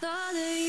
thought of